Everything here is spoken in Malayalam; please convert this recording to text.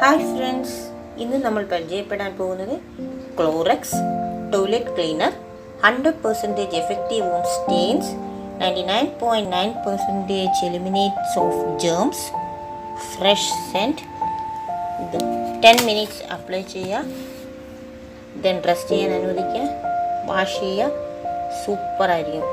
ഹായ് ഫ്രണ്ട്സ് ഇന്ന് നമ്മൾ പരിചയപ്പെടാൻ പോകുന്നത് Clorox toilet cleaner hundred percentage effective on stains ninety nine point nine percentage eliminates of germs fresh scent ഇത് ടെൻ മിനിറ്റ്സ് അപ്ലൈ ചെയ്യുക. ദെൻ റെസ്റ്റ് ചെയ്യാൻ അനുവദിക്കുക. വാഷ് ചെയ്യുക. സൂപ്പറായിരിക്കും